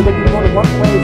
so they can to work way